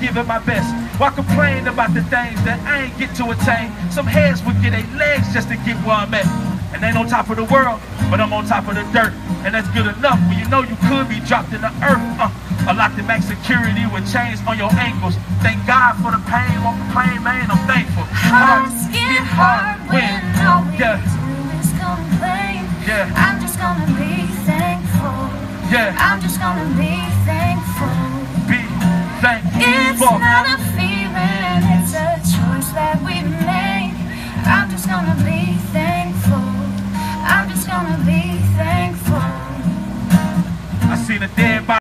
give it my best. Why complain about the things that I ain't get to attain? Some heads would get their legs just to get where I'm at. And ain't on top of the world, but I'm on top of the dirt. And that's good enough when you know you could be dropped in the earth. Uh, a lot to max security with chains on your ankles. Thank God for the pain, won't complain, man, I'm thankful. Hearts get hard when all we Yeah. do is complain. Yeah. I'm just gonna be thankful. Yeah, I'm just gonna be thankful. be it's not a feeling, it's a choice that we make. I'm just gonna be thankful. I'm just gonna be thankful. I see the dead body.